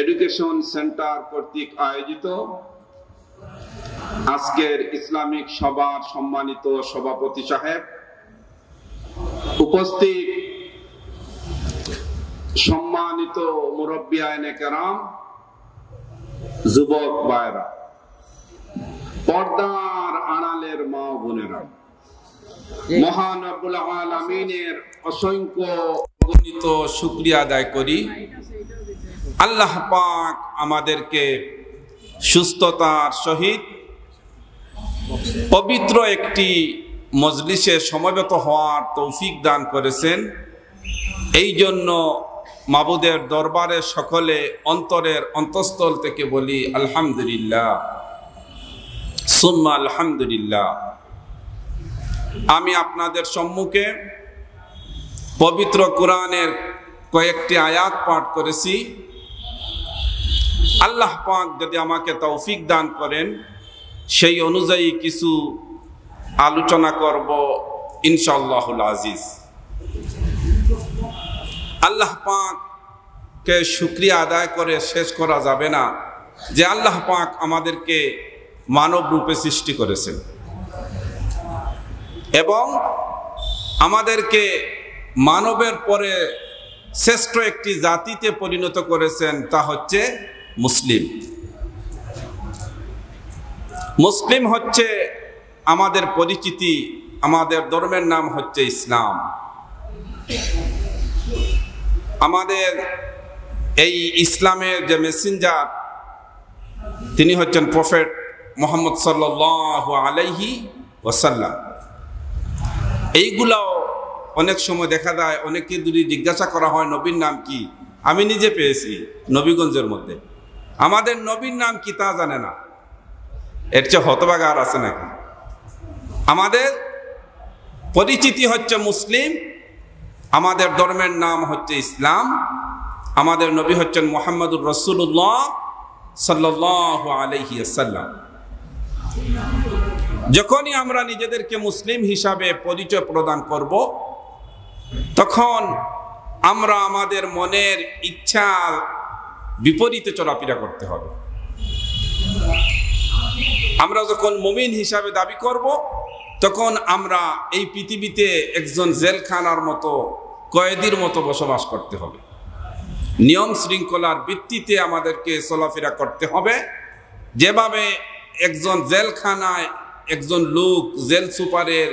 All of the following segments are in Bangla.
এডুকেশন সেন্টার কর্তৃক আয়োজিত আজকের ইসলামিক সভার সম্মানিত সভাপতি সাহেব উপস্থিত সম্মানিত মুরব্বী আইনে কেরাম, যুবক বায়রা পর্দার আড়ালের মা বোনেরা, মহান আব্বুল আলমিনের অসংখ্য গণিত শুক্রিয়া আদায় করি। আল্লাহ পাক আমাদেরকে সুস্থতার সহিত পবিত্র একটি মজলিসে সমবেত হওয়ার তৌফিক দান করেছেন। এই জন্য মাবুদের দরবারে সকলে অন্তরের অন্তঃস্থল থেকে বলি, আলহামদুলিল্লাহ, সুম্মা আলহামদুলিল্লাহ। আমি আপনাদের সম্মুখে পবিত্র কোরআনের কয়েকটি আয়াত পাঠ করেছি। আল্লাহ পাক যদি আমাকে তৌফিক দান করেন, সেই অনুযায়ী কিছু আলোচনা করব ইনশাল্লাহুল আজিজ। আল্লাহ পাককে শুক্রিয়া আদায় করে শেষ করা যাবে না যে আল্লাহ পাক আমাদেরকে মানব রূপে সৃষ্টি করেছেন। এবং আমাদেরকে মানবের পরে শ্রেষ্ঠ একটি জাতিতে পরিণত করেছেন তা হচ্ছে মুসলিম। মুসলিম হচ্ছে আমাদের পরিচিতি, আমাদের ধর্মের নাম হচ্ছে ইসলাম। আমাদের এই ইসলামের যে মেসেঞ্জার, তিনি হচ্ছেন প্রফেট মোহাম্মদ সাল্লাহ আলাইহি ওসাল্লাম এইগুলাও অনেক সময় দেখা যায় অনেকে যদি জিজ্ঞাসা করা হয়, নবীর নাম কি? আমি নিজে পেয়েছি নবীগঞ্জের মধ্যে। আমাদের নবীর নাম কি তা জানে না। এর চেয়ে হতবাগ আর আছে নাকি? আমাদের পরিচিতি হচ্ছে মুসলিম, আমাদের ধর্মের নাম হচ্ছে ইসলাম, আমাদের নবী হচ্ছেন মোহাম্মদুর রসুল্লাহ সাল্লাহ আলহিয়াসাল্লাম যখনই আমরা নিজেদেরকে মুসলিম হিসাবে পরিচয় প্রদান করব, তখন আমরা আমাদের মনের ইচ্ছা বিপরীতে চলাফেরা করতে হবে। আমরা যখন মমিন হিসাবে দাবি করব, তখন আমরা এই পৃথিবীতে একজন জেলখানার মতো, কয়েদির মতো বসবাস করতে হবে। নিয়ম শৃঙ্খলার ভিত্তিতে আমাদেরকে চলাফেরা করতে হবে। যেভাবে একজন জেলখানায় একজন লোক জেল সুপারের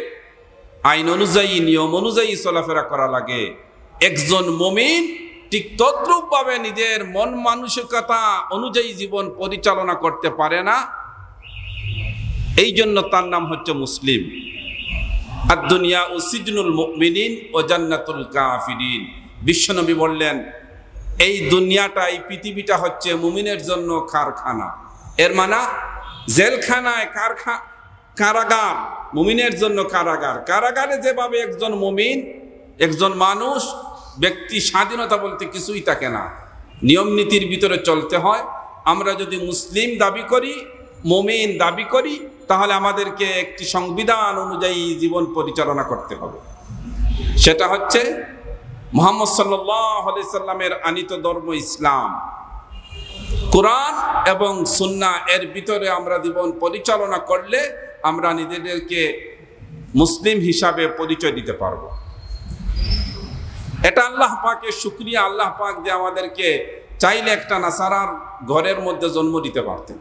আইন অনুযায়ী, নিয়ম অনুযায়ী চলাফেরা করা লাগে, একজন মমিন ঠিক তদ্রূপভাবে নিজের মন মানসিকতা অনুযায়ী জীবন পরিচালনা করতে পারে না। এই জন্য তার নাম হচ্ছে মুসলিম। আর দুনিয়া ও সিজনুল মিনিন ও জান্নাতুল কাফিরিন। বিশ্বনবী বললেন, এই দুনিয়াটা, এই পৃথিবীটা হচ্ছে মুমিনের জন্য কারখানা। এর মানা, জেলখানায় কারখা, কারাগার, মুমিনের জন্য কারাগার। কারাগারে যেভাবে একজন মুমিন, একজন মানুষ ব্যক্তি স্বাধীনতা বলতে কিছুই থাকে না। নিয়ম নীতির ভিতরে চলতে হয়। আমরা যদি মুসলিম দাবি করি, মুমিন দাবি করি, তাহলে আমাদেরকে একটি সংবিধান অনুযায়ী জীবন পরিচালনা করতে হবে। সেটা হচ্ছে মোহাম্মদ সাল্লি সাল্লামের আনিত ধর্ম ইসলাম। কোরআন এবং সুন্না এর ভিতরে আমরা জীবন পরিচালনা করলে আমরা নিজেদেরকে মুসলিম হিসাবে পরিচয় দিতে পারব। এটা আল্লাহ পাকে শুক্রিয়া, আল্লাহ পাক যে আমাদেরকে চাইলে একটা নাসারার ঘরের মধ্যে জন্ম দিতে পারতেন।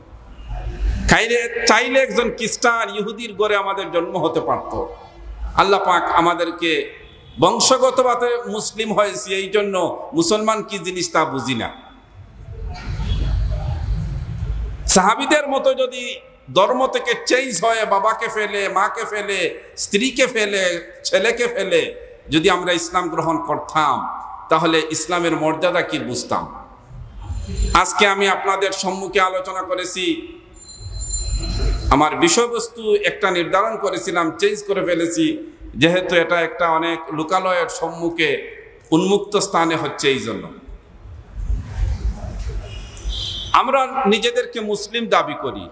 চাইলে চাইলে একজন খ্রিস্টান, ইহুদির ঘরে আমাদের জন্ম হতে পারত। আল্লাহ পাক আমাদেরকে বংশগতভাবে মুসলিম হয়েছি, এই জন্য মুসলমান কি জিনিস তা বুঝি না। সাহাবিদের মতো যদি ধর্ম থেকে চেঞ্জ হয়ে, বাবাকে ফেলে, মাকে ফেলে, স্ত্রীকে ফেলে, ছেলেকে ফেলে যদি আমরা ইসলাম গ্রহণ করতাম, তাহলে ইসলামের মর্যাদা কি বুঝতাম? আজকে আমি আপনাদের সম্মুখে আলোচনা করেছি, আমার বিষয়বস্তু একটা নির্ধারণ করেছিলাম চেঞ্জ করে ফেলেছি, যেহেতু এটা একটা অনেক লোকালয়ের সম্মুখে উন্মুক্ত স্থানে হচ্ছে এই জন্য। আমরা নিজেদেরকে মুসলিম দাবি করি,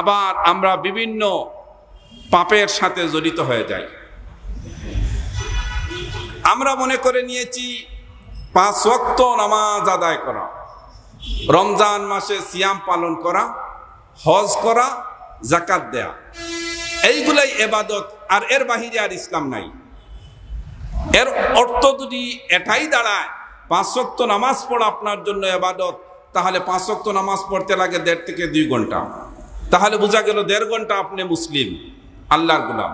আবার আমরা বিভিন্ন পাপের সাথে জড়িত হয়ে যাই। আমরা মনে করে নিয়েছি পাঁচ ওয়াক্ত নামাজ আদায় করা, রমজান মাসে সিয়াম পালন করা, হজ করা জাকাত দেয়া। এইগুলাই এবাদত, আর এর বাহিরে আর ইসলাম নাই। এর অর্থ যদি এটাই দাঁড়ায়, পাঁচ ওয়াক্ত নামাজ পড়া আপনার জন্য এবাদত, তাহলে পাঁচ ওয়াক্ত নামাজ পড়তে লাগে দেড় থেকে দুই ঘণ্টা। তাহলে বোঝা গেল দেড় ঘণ্টা আপনি মুসলিম, আল্লাহর গুলাম।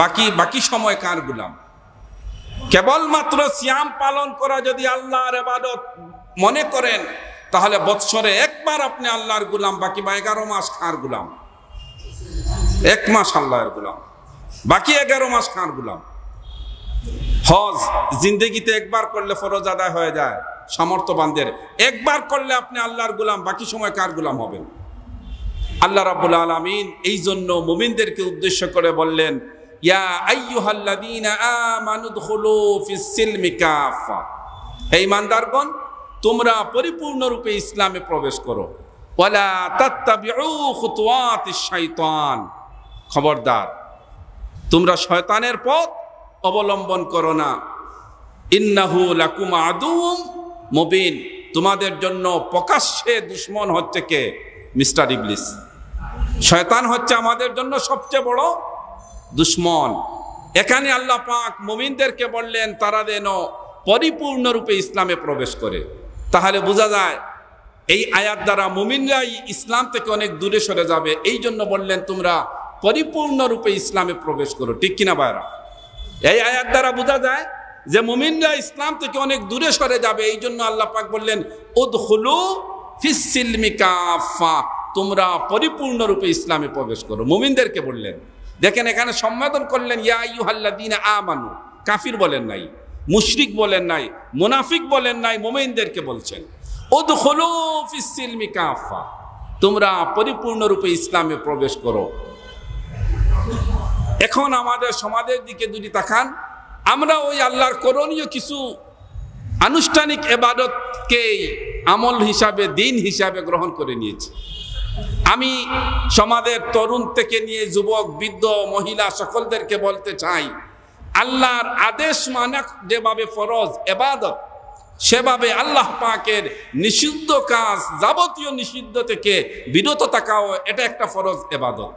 বাকি বাকি সময় কার গুলাম? কেবলমাত্র সিয়াম পালন করা যদি আল্লাহর এবাদত মনে করেন, তাহলে বৎসরে একবার আপনি আল্লাহর গুলাম, বাকি বা এগারো মাস খার গুলাম? এক মাস আল্লাহর গুলাম, বাকি এগারো মাস খার গুলাম? হজ জিন্দগিতে একবার করলে ফরজ আদায় হয়ে যায়, সামর্থ্যবানদের। একবার করলে আপনি আল্লাহর গুলাম, বাকি সময় কার গুলাম হবেন? আল্লাহ রাবুল আলমিন এই জন্য মুমিনদেরকে উদ্দেশ্য করে বললেন ইয়া আইয়ুহাল্লাযীনা আমানু দুখুলু ফিস সিলমি কাফা হে ইমানদারগণ, তোমরা পরিপূর্ণরূপে ইসলামে প্রবেশ করো। খবরদার, তোমরা শয়তানের পথ অবলম্বন করো না। ইন্নাহু লাকুম আদুম মুবিন। তোমাদের জন্য প্রকাশ্যে দুশ্মন হচ্ছে কে? মিস্টার ইবলিস। শয়তান হচ্ছে আমাদের জন্য সবচেয়ে বড় দুশ্মন। এখানে আল্লাহ পাক মুমিনদেরকে বললেন, তারা যেন পরিপূর্ণরূপে ইসলামে প্রবেশ করে। তাহলে বোঝা যায়, এই আয়াত দ্বারা মুমিনরাই ইসলাম থেকে অনেক দূরে সরে যাবে। এই জন্য বললেন, তোমরা পরিপূর্ণরূপে ইসলামে প্রবেশ করো। ঠিক কিনা বাইরা এই আয়াত দ্বারা বোঝা যায় যে মুমিনরা ইসলাম থেকে অনেক দূরে সরে যাবে। এই জন্য আল্লাহ পাক বললেন, উদখুলু ফিসিলমি কাফা তোমরা পরিপূর্ণরূপে ইসলামে প্রবেশ করো। মুমিনদেরকে বললেন। দেখেন এখানে সম্বোধন করলেন, ইয়া আমানু। কাফির বলেন নাই, মুশরিক বলেন নাই, মুনাফিক বলেন নাই, মোমেনদেরকে বলছেন কাফা তোমরা পরিপূর্ণরূপে ইসলামে প্রবেশ করো। এখন আমাদের সমাজের দিকে যদি তাকান, আমরা ওই আল্লাহর করণীয় কিছু আনুষ্ঠানিক এবাদতকে আমল হিসাবে, দিন হিসাবে গ্রহণ করে নিয়েছি। আমি সমাজের তরুণ থেকে নিয়ে যুবক, বৃদ্ধ, মহিলা সকলদেরকে বলতে চাই, আল্লাহর আদেশ মানা যেভাবে ফরজ, এবাদত, সেভাবে আল্লাহ পাকের নিষিদ্ধ কাজ, যাবতীয় নিষিদ্ধ থেকে বিরত থাকাও এটা একটা ফরজ এবাদত।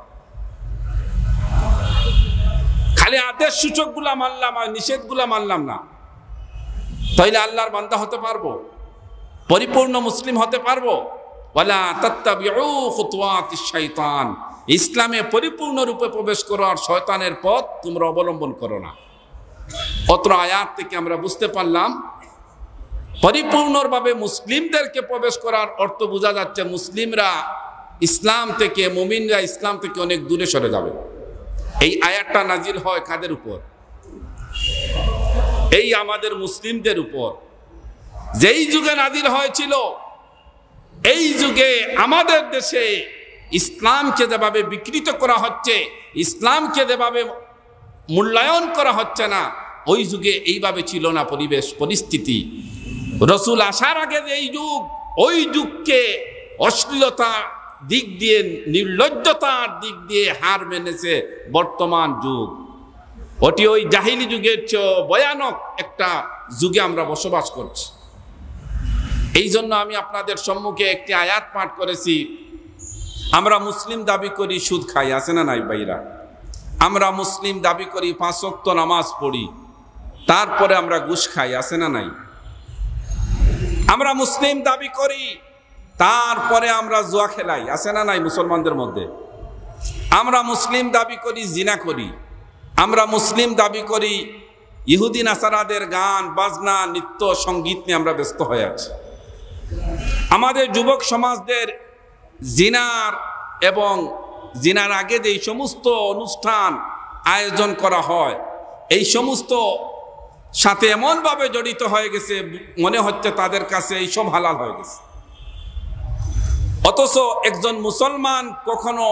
খালি আদেশ সূচকগুলা মানলাম আর নিষেধগুলা মানলাম না। তাইলে আল্লাহর বান্দা হতে পারব? পরিপূর্ণ মুসলিম হতে পারব? ওয়ালা তাত্তাবিউ শাইতান। ইসলামে পরিপূর্ণ রূপে প্রবেশ করো আর শয়তানের পথ তোমরা অবলম্বন করো না। অত্র আয়াত থেকে আমরা বুঝতে পারলাম পরিপূর্ণভাবে মুসলিমদেরকে প্রবেশ করার অর্থ বোঝা যাচ্ছে মুসলিমরা ইসলাম থেকে, মুমিনরা ইসলাম থেকে অনেক দূরে সরে যাবে। এই আয়াতটা নাজিল হয় কাদের উপর? এই আমাদের মুসলিমদের উপর। যেই যুগে নাজিল হয়েছিল এই যুগে আমাদের দেশে ইসলামকে যেভাবে বিকৃত করা হচ্ছে, ইসলামকে যেভাবে মূল্যায়ন করা হচ্ছে না, ওই যুগে এইভাবে ছিল না পরিবেশ, পরিস্থিতি। রসুল আসার আগে এই যুগ, ওই যুগকে অশ্লীলতা দিক দিয়ে, নির্লজ্জতার দিক দিয়ে হার মেনেছে বর্তমান যুগ। ওটি ওই জাহিলি যুগের চেয়ে ভয়ানক একটা যুগে আমরা বসবাস করছি। এই জন্য আমি আপনাদের সম্মুখে একটি আয়াত পাঠ করেছি। আমরা মুসলিম দাবি করি সুদ খাই, আছে না নাই বাইরা আমরা মুসলিম দাবি করি পাঁচ ওয়াক্ত নামাজ পড়ি, তারপরে আমরা ঘুষ খাই, আছে না নাই? আমরা মুসলিম দাবি করি, তারপরে আমরা জুয়া খেলাই, আছে না নাই মুসলমানদের মধ্যে? আমরা মুসলিম দাবি করি, জিনা করি। আমরা মুসলিম দাবি করি ইহুদিন আসারাদের গান, বাজনা, নৃত্য, সংগীত নিয়ে আমরা ব্যস্ত হয়ে আছি। আমাদের যুবক সমাজদের জিনার এবং জিনার আগে যে সমস্ত অনুষ্ঠান আয়োজন করা হয়, এই সমস্ত সাথে এমনভাবে জড়িত হয়ে গেছে, মনে হচ্ছে তাদের কাছে এই সব হালাল হয়ে গেছে। অথচ একজন মুসলমান কখনো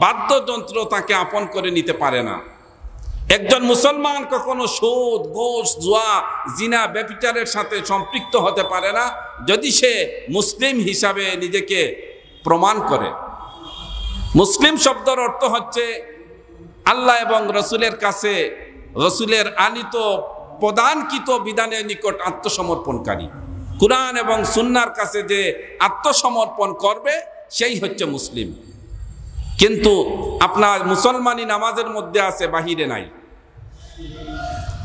বাদ্যযন্ত্র তাকে আপন করে নিতে পারে না। একজন মুসলমান কখনো সুদ গোস জুয়া, জিনা ব্যপিচারের সাথে সম্পৃক্ত হতে পারে না। যদি সে মুসলিম হিসাবে নিজেকে প্রমাণ করে। মুসলিম শব্দের অর্থ হচ্ছে আল্লাহ এবং রসুলের কাছে রসুলের আনিত প্রদানকৃত বিধানের নিকট আত্মসমর্পণকারী। কোরআন এবং সুন্নার কাছে যে আত্মসমর্পণ করবে, সেই হচ্ছে মুসলিম। কিন্তু আপনার মুসলমানি নামাজের মধ্যে আছে, বাহিরে নাই।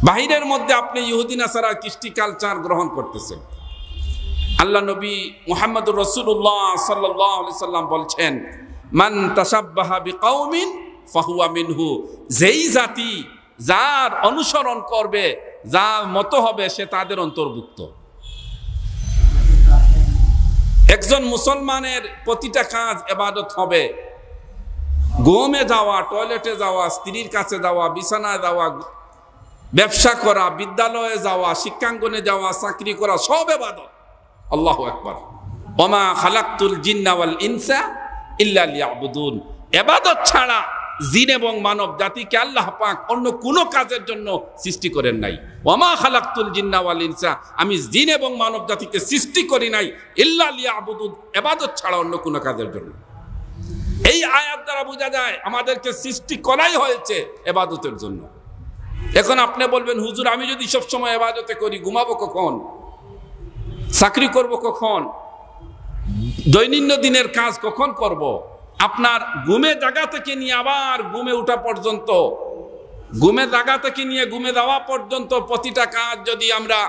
বাহিরের মধ্যে আপনি ইহুদিন আসারা কৃষ্টি কালচার গ্রহণ করতেছেন। আল্লাহ নবী মুহাম্মদুর রসুল্লাহ সাল্লাহ সাল্লাম বলছেন, মান তাসাব্বাহা বিকাউমিন ফাহুয়া মিনহু। যেই জাতি যার অনুসরণ করবে, যার মতো হবে, সে তাদের অন্তর্ভুক্ত। একজন মুসলমানের প্রতিটা কাজ এবাদত হবে গোমে যাওয়া, টয়লেটে যাওয়া, স্ত্রীর কাছে যাওয়া, বিছানায় যাওয়া, ব্যবসা করা, বিদ্যালয়ে যাওয়া, শিক্ষাঙ্গনে যাওয়া, চাকরি করা, সব এবাদত। আল্লাহ একবার ওমা খালাক্তুল জিন্নাওয়াল ইনসা ইল্লা লিয়াবুদুন। এবাদত ছাড়া জিন এবং মানব জাতিকে আল্লাহ পাক অন্য কোনো কাজের জন্য সৃষ্টি করেন নাই। ওমা খালাক্তুল জিন্নাওয়াল ইনসা, আমি জিন এবং মানব জাতিকে সৃষ্টি করি নাই। ইল্লা লিয়াবুদুন, এবাদত ছাড়া অন্য কোনো কাজের জন্য। এই আয়াত দ্বারা বোঝা যায় আমাদেরকে সৃষ্টি করাই হয়েছে এবাদতের জন্য। এখন আপনি বলবেন, হুজুর, আমি যদি সবসময় এবাদতে করি, ঘুমাবো কখন? চাকরি করব কখন? দৈনন্দিন দিনের কাজ কখন করব। আপনার ঘুমে জায়গা থেকে নিয়ে আবার ঘুমে ওঠা পর্যন্ত, ঘুমে জায়গা থেকে নিয়ে ঘুমে দেওয়া পর্যন্ত প্রতিটা কাজ যদি আমরা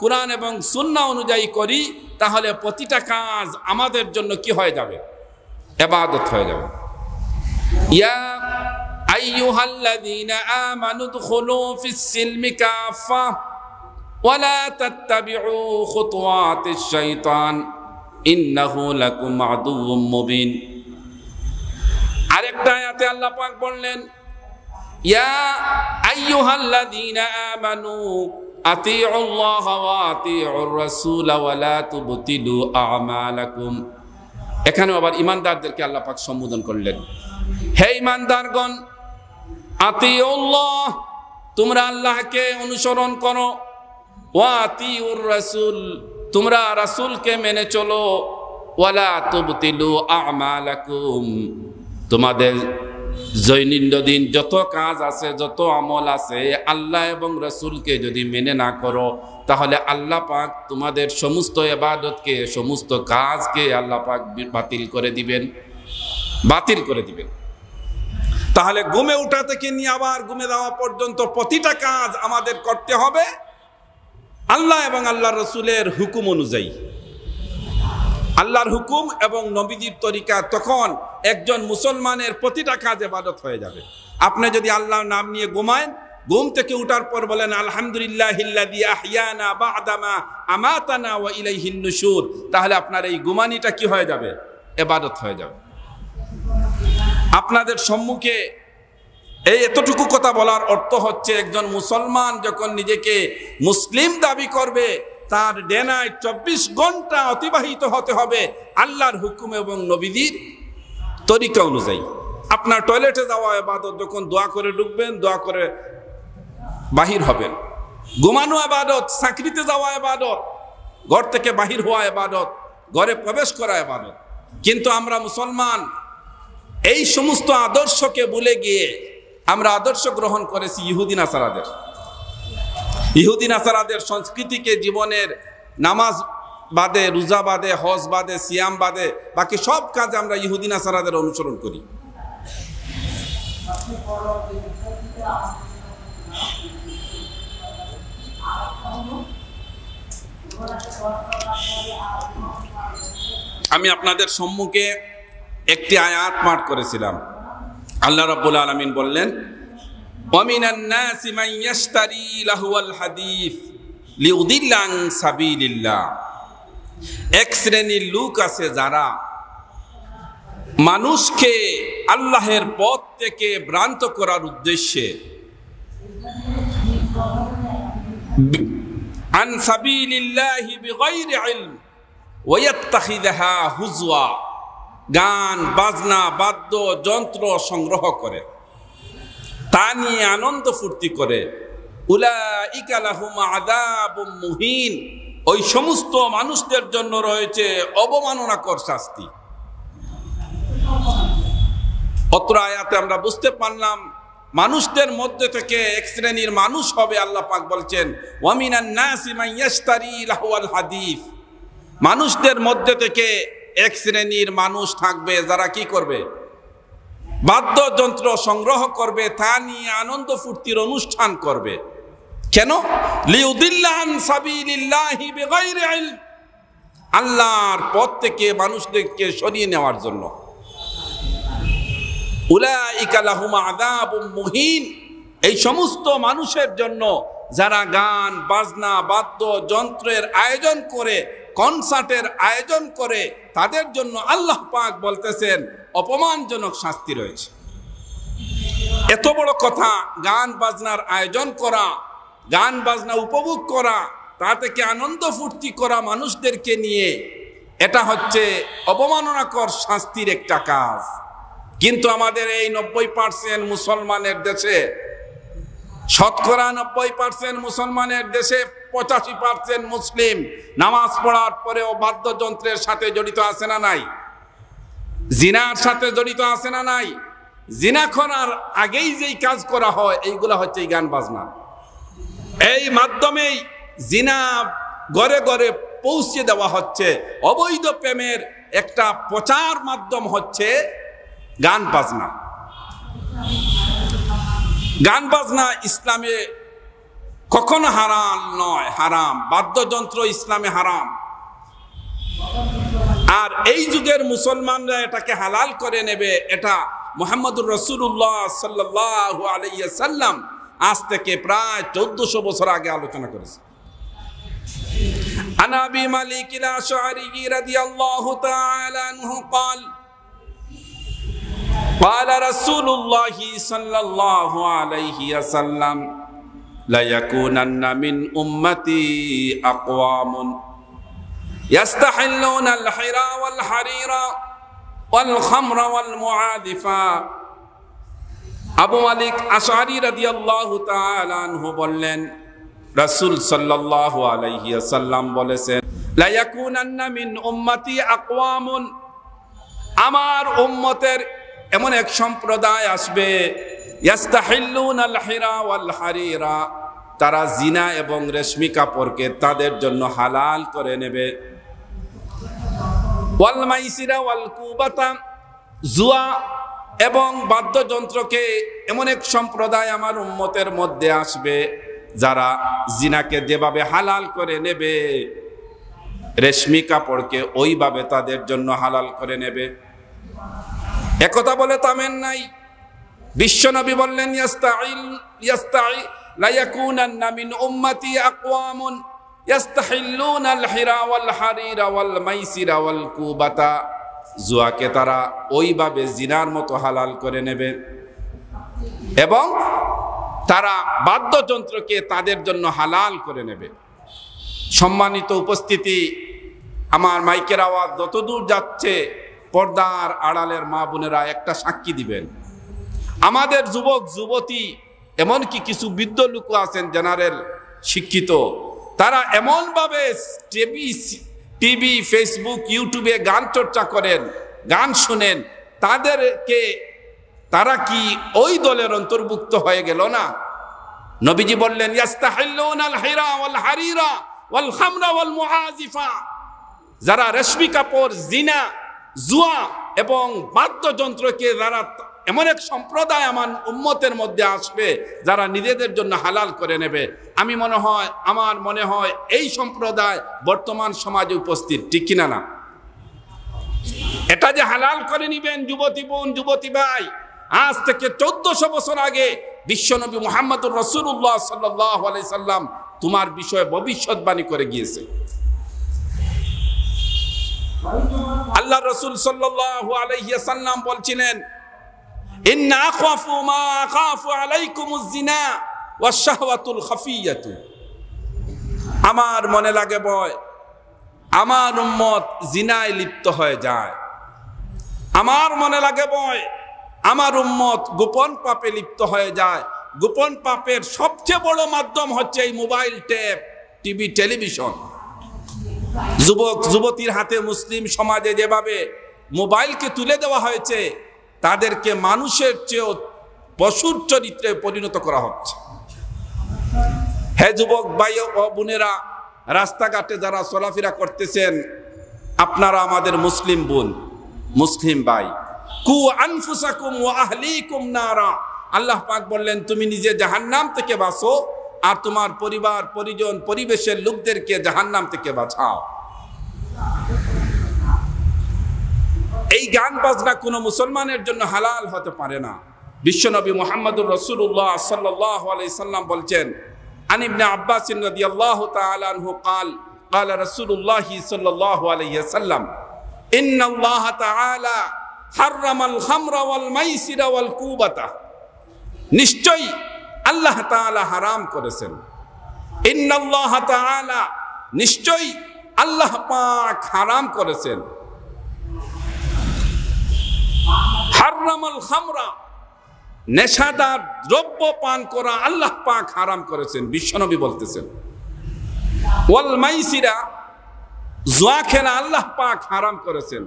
কোরআন এবং সুন্না অনুযায়ী করি, তাহলে প্রতিটা কাজ আমাদের জন্য কি হয়ে যাবে? এবাদত হয়ে যাবে। ইয়া আইয়ুহাল্লাযীনা আমানু দুখুলু ফিস সিলমি কাফা ওয়া লা তাত্তাবিউ খুতুওয়াতিশ শাইতান, ইন্নাহু লাকুম আদুউম মুবিন। আরেকটা আয়াতে আল্লাহ পাক বললেন, ইয়া আইয়ুহাল্লাযীনা আমানু আতিউল্লাহ ওয়া আতিউর রাসূল ওয়া লা তুবতিলু আমালাকুম। এখানে আবার ইমানদারদেরকে আল্লাহ পাক সম্বোধন করলেন। হে ইমানদারগণ, আতিউল্লাহ, তোমরা আল্লাহকে অনুসরণ করো। ওয়া আতিউর রাসূল, তোমরা রাসূলকে মেনে চলো। ওয়ালা তুবতিলু আমালাকুম, তোমাদের দৈনন্দিন যত কাজ আছে, যত আমল আছে, আল্লাহ এবং রসুলকে যদি মেনে না করো, তাহলে আল্লাহ পাক তোমাদের সমস্ত এবাদতকে সমস্ত কাজকে আল্লাহ পাক বাতিল করে দিবেন। বাতিল করে দিবেন। তাহলে ঘুমে উঠা থেকে নিয়ে আবার ঘুমে দেওয়া পর্যন্ত প্রতিটা কাজ আমাদের করতে হবে। আল্লাহ এবং আল্লাহ রসুলের হুকুম অনুযায়ী। আল্লাহর হুকুম এবং নবীজির তরিকা তখন একজন মুসলমানের প্রতিটা কাজ এবাদত হয়ে যাবে। আপনি যদি আল্লাহর নাম নিয়ে ঘুমায়েন, ঘুম থেকে উঠার পর বলেন আলহামদুলিল্লাহ তাহলে আপনার এই গুমানিটা কি হয়ে যাবে? এবাদত হয়ে যাবে। আপনাদের সম্মুখে এই এতটুকু কথা বলার অর্থ হচ্ছে, একজন মুসলমান যখন নিজেকে মুসলিম দাবি করবে তার ডেনায় চব্বিশ ঘণ্টা অতিবাহিত হতে হবে আল্লাহর হুকুম এবং নবীদির তরিকা অনুযায়ী। আপনার টয়লেটে যাওয়া এবাদত যখন দোয়া করে ঢুকবেন, দোয়া করে বাহির হবেন। ঘুমানো আবাদত চাকরিতে যাওয়া এবাদত ঘর থেকে বাহির হওয়া এবাদত ঘরে প্রবেশ করা এবাদত কিন্তু আমরা মুসলমান, এই সমস্ত আদর্শকে ভুলে গিয়ে আমরা আদর্শ গ্রহণ করেছি ইহুদিন আসারাদের ইহুদিন আসারাদের সংস্কৃতিকে জীবনের নামাজ বাদে, রোজা বাদে, হজ বাদে, সিয়াম বাদে, বাকি সব কাজে আমরা ইহুদিন আসারাদের অনুসরণ করি। আমি আপনাদের সম্মুখে একটি আয়াত পাঠ করেছিলাম। আল্লাহ রাব্বুল আলামিন বললেন ومن الناس من يشتري لهو الحديث ليضل عن سبيل الله এক শ্রেণীর লোক আছে যারা মানুষকে আল্লাহের পথ থেকে ভ্রান্ত করার উদ্দেশ্যে عن سبيل الله بغير علم ويتخذها هزوا গান বাজনা বাদ্য যন্ত্র সংগ্রহ করে তা নিয়ে আনন্দ ফুর্তি করে। মুহিন। ওই সমস্ত মানুষদের জন্য রয়েছে অবমাননাকর শাস্তি। অত্র আয়াতে আমরা বুঝতে পারলাম, মানুষদের মধ্যে থেকে এক শ্রেণির মানুষ হবে আল্লাহ পাক বলছেন হাদিস। মানুষদের মধ্যে থেকে এক শ্রেণির মানুষ থাকবে, যারা কি করবে? বাদ্যযন্ত্র সংগ্রহ করবে, তা নিয়ে আনন্দ ফুর্তির অনুষ্ঠান করবে। কেন? আল্লাহর পথ থেকে মানুষদেরকে সরিয়ে নেওয়ার জন্য। এই সমস্ত মানুষের জন্য যারা গান, বাজনা বাদ্য যন্ত্রের আয়োজন করে কনসার্টের আয়োজন করে তাদের জন্য আল্লাহ পাক বলতেছেন, অপমানজনক শাস্তি রয়েছে। এত বড় কথা, গান বাজনার আয়োজন করা, গান বাজনা উপভোগ করা, তা থেকে আনন্দ ফুর্তি করা মানুষদেরকে নিয়ে, এটা হচ্ছে অবমাননাকর শাস্তির একটা কাজ। কিন্তু আমাদের এই নব্বই পার্সেন্ট মুসলমানের দেশে, শতকরা নব্বই পার্সেন্ট মুসলমানের দেশে পঁচাশি পার্সেন্ট মুসলিম। নামাজ পড়ার পরেও বাদ্যযন্ত্রের সাথে জড়িত আছে না নাই? জিনার সাথে জড়িত আছে না নাই? জিনা করার আগেই যেই কাজ করা হয়, এইগুলা হচ্ছে এই গান বাজনা। এই মাধ্যমেই জিনা ঘরে ঘরে পৌঁছে দেওয়া হচ্ছে। অবৈধ প্রেমের একটা প্রচার মাধ্যম হচ্ছে গান বাজনা। গান বাজনা ইসলামে কখনো হারাম নয় হারাম বাদ্যযন্ত্র ইসলামে হারাম আর এই যুগের মুসলমানরা এটাকে হালাল করে নেবে এটা মোহাম্মদুর রসুল্লাহ সাল্লাহ আলাইসাল্লাম আজ থেকে প্রায় চোদ্দশো বছর আগে আলোচনা করেছে عن ابي مالك الاشعري رضي الله تعالى عنه قال قال رسول الله صلى الله عليه وسلم ليكونن من امتي اقوام يستحلون الحرى والحرير والخمر والمعاذفة আবু মালিক আশারি রাদিয়াল্লাহু তাআলা আনহু বললেন রাসূল সাল্লাল্লাহু আলাইহি ওয়াসাল্লাম বলেছেন লা ইয়াকুনান্না মিন উম্মতি আকওয়ামুন আমার উম্মতের এমন এক সম্প্রদায় আসবে তারা জিনা এবং রেশমি কাপড়কে তাদের জন্য হালাল করে নেবে। জুয়া এবং বাদ্যযন্ত্রকে এমন এক সম্প্রদায় আমার উম্মতের মধ্যে আসবে, যারা জিনাকে যেভাবে হালাল করে নেবে, রেশমি কাপড়কে ওইভাবে তাদের জন্য হালাল করে নেবে। একথা বলে তামেন নাই বিশ্বনবী বললেন মিন আকওয়ামুন আল কুবাতা জুয়াকে তারা ওইভাবে জিনার মতো হালাল করে নেবে। এবং তারা বাদ্যযন্ত্রকে তাদের জন্য হালাল করে নেবে। সম্মানিত উপস্থিতি, আমার মাইকের আওয়াজ যতদূর যাচ্ছে, পর্দার আড়ালের মা বোনেরা একটা সাক্ষী দিবেন। আমাদের যুবক, যুবতী, এমনকি কিছু বৃদ্ধ লোক আছেন জেনারেল, শিক্ষিত। তারা এমনভাবে টিভি টিভি, ফেসবুক, ইউটিউবে গান চর্চা করেন, গান শোনেন। তাদেরকে তারা কি ওই দলের অন্তর্ভুক্ত হয়ে গেল না? নবীজি বললেন যারা রেশমি কাপড়, জিনা, জুয়া এবং বাদ্যযন্ত্রকে যারা এমন এক সম্প্রদায় আমার উম্মতের মধ্যে আসবে যারা নিজেদের জন্য হালাল করে নেবে। আমি মনে হয়, আমার মনে হয় এই সম্প্রদায় বর্তমান সমাজে উপস্থিত, ঠিক কিনা না? এটা যে হালাল করে নিবেন যুবতী বোন, যুবতী ভাই, আজ থেকে চোদ্দশো বছর আগে বিশ্বনবী মোহাম্মদুর রসুল্লাহ সাল্লাহ সাল্লাম তোমার বিষয়ে ভবিষ্যৎবাণী করে গিয়েছে। আল্লাহ রসুল সাল্লাহ আলাইসাল্লাম বলছিলেন আমার মনে লাগে বয় আমার উম্মত জিনায় লিপ্ত হয়ে যায়। আমার মনে লাগে বয় আমার উম্মত গোপন পাপে লিপ্ত হয়ে যায়। গোপন পাপের সবচেয়ে বড় মাধ্যম হচ্ছে এই মোবাইল ট্যাব, টিভি, টেলিভিশন। যুবক, যুবতীর হাতে মুসলিম সমাজে যেভাবে মোবাইলকে তুলে দেওয়া হয়েছে তাদেরকে মানুষের চেয়েও পশুর চরিত্রে পরিণত করা হচ্ছে। হে যুবক, ভাই ও বোনেরা, রাস্তাঘাটে যারা চলাফেরা করতেছেন, আপনারা আমাদের মুসলিম বোন, মুসলিম ভাই। কু আনফুসাকুম ওয়া আহলিকুম নারা। আল্লাহ পাক বললেন, তুমি নিজে জাহান্নাম থেকে বাঁচো আর তোমার পরিবার, পরিজন, পরিবেশের লোকদেরকে জাহান্নাম থেকে বাঁচাও। এই গান বাজনা কোনো মুসলমানের জন্য হালাল হতে পারে না বিশ্বনবী মোহাম্মদুর রসুল্লাহ সাল্লাহ সাল্লাম বলছেন আনিবনে আব্বাস রাদিয়াল্লাহু তাআলা আনহু قال قال رسول الله صلى الله عليه وسلم ان الله تعالى حرم الخمر والميسر والكوبة নিশ্চয়ই আল্লাহ তাআলা হারাম করেছেন ইন্ন আল্লাহ তাআলা নিশ্চয়ই আল্লাহ পাক হারাম করেছেন হারামাল খামরা, নেশাদার দ্রব্য পান করা আল্লাহ পাক হারাম করেছেন, বিশ্বনবী বলতেছেন। ওয়াল মাইসিরা, জোয়া খেলা আল্লাহ পাক হারাম করেছেন।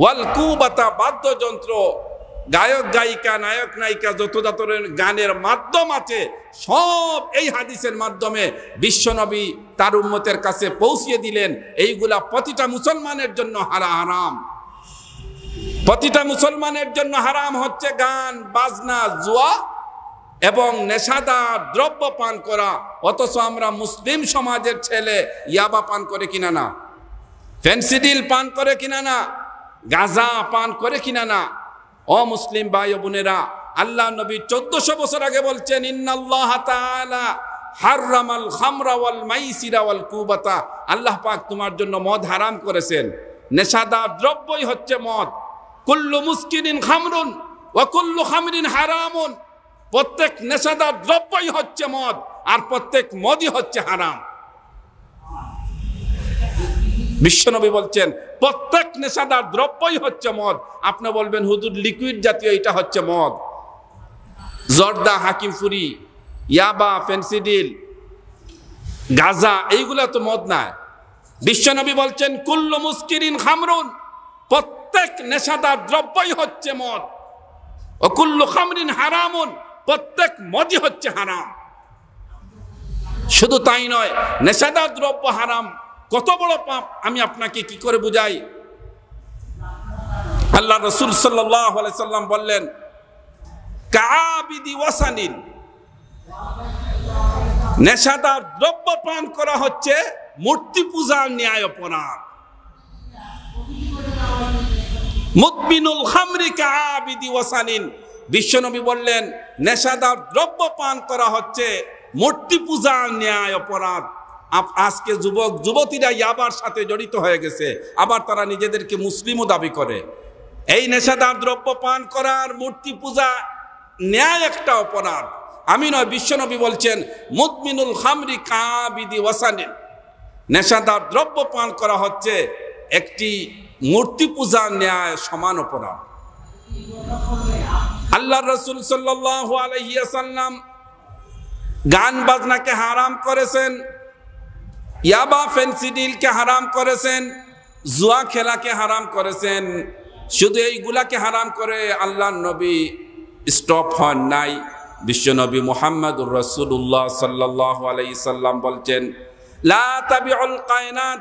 ওয়াল কুবাতা, বাদ্যযন্ত্র, গায়ক, গায়িকা, নায়ক, নায়িকা যত যতরের গানের মাধ্যম আছে, সব এই হাদিসের মাধ্যমে বিশ্বনবী তার উম্মতের কাছে পৌঁছিয়ে দিলেন, এইগুলা প্রতিটা মুসলমানের জন্য হারা হারাম। প্রতিটা মুসলমানের জন্য হারাম হচ্ছে গান, বাজনা, জুয়া এবং নেশাদার দ্রব্য পান করা। অথচ আমরা মুসলিম সমাজের ছেলে, ইয়াবা পান করে কিনা না? ফেন্সিডিল পান করে কিনা না? গাজা পান করে কিনা না? ও মুসলিম ভাই বোনেরা, আল্লাহ নবী চোদ্দশো বছর আগে বলছেন কুবাতা। আল্লাহ পাক তোমার জন্য মদ হারাম করেছেন। নেশাদার দ্রব্যই হচ্ছে মদ। কুল্লু মুস্কিরিন খামরুন ও কুল্লু খামরিন হারামুন। প্রত্যেক নেশাদার দ্রব্যই হচ্ছে মদ, আর প্রত্যেক মদই হচ্ছে হারাম। বিশ্বনবী বলছেন, প্রত্যেক নেশাদার দ্রব্যই হচ্ছে মদ। আপনি বলবেন হুদুর লিকুইড জাতীয় এটা হচ্ছে মদ। জর্দা হাকিমফুরি ইয়াবা, ফেন্সিডিল, গাজা, এইগুলা তো মদ না বিশ্বনবী বলছেন, কুল্লু মুস্কিরিন খামরুন। প্রত্যেক নেশাদার দ্রব্যই হচ্ছে মদ। ও খামরিন হারামুন, প্রত্যেক মদই হচ্ছে হারাম। শুধু তাই নয়, নেশাদার দ্রব্য হারাম। কত বড় পাপ, আমি আপনাকে কি করে বুঝাই? আল্লাহ রসুল সাল্লাম বললেন নেশাদার দ্রব্য পান করা হচ্ছে মূর্তি পূজার ন্যায় অপরাধ। মুদবিনুল খামরি কাবিদি ওয়াসানিন। বিশ্বনবী বললেন, নেশাদার দ্রব্য পান করা হচ্ছে মূর্তি পূজার ন্যায় অপরাধ। আজকে যুবক যুবতীরা ইয়াবার সাথে জড়িত হয়ে গেছে, আবার তারা নিজেদেরকে মুসলিমও দাবি করে। এই নেশাদার দ্রব্য পান করার মূর্তি পূজা ন্যায় একটা অপরাধ। আমি নয়, বিশ্বনবী বলছেন মুদমিনুল খামরি কাবিদি ওয়াসানিন। নেশাদার দ্রব্য পান করা হচ্ছে একটি মূর্তি পূজা ন্যায় সমান অপরাধ। আল্লাহ রসুল আলহিয়াসাল্লাম গান বাজনাকে হারাম করেছেন, ইয়াবা ফেন্সিডিলকে হারাম করেছেন, জুয়া খেলাকে হারাম করেছেন। শুধু এইগুলাকে হারাম করে আল্লাহ নবী স্টপ হন নাই। বিশ্বনবী মোহাম্মদুর রসুল্লাহ সাল্লাহ আলাইসাল্লাম বলছেন, লা তাবিউল কায়নাত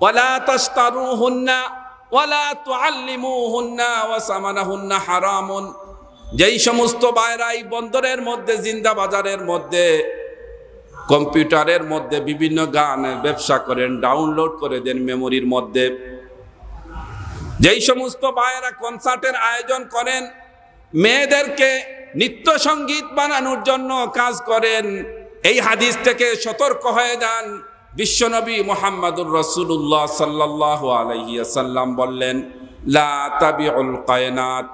ওয়ালা তাশতারুহুন্না, ওয়ালা তুআল্লিমুহুন্না ওয়া সামানাহুন্না হারামুন। যেই সমস্ত বাইরাই বন্দরের মধ্যে জিন্দা বাজারের মধ্যে, কম্পিউটারের মধ্যে বিভিন্ন গান ব্যবসা করেন, ডাউনলোড করে দেন মেমোরির মধ্যে। যেই সমস্ত ভাইয়েরা কনসার্টের আয়োজন করেন, মেয়েদেরকে নৃত্য সংগীত বানানোর জন্য কাজ করেন, এই হাদিস থেকে সতর্ক হয়ে যান। বিশ্বনবী মোহাম্মদুর রসুল্লাহ সাল্লাহ আলহিয়াসাল্লাম বললেন, লা তাবিউল কায়নাত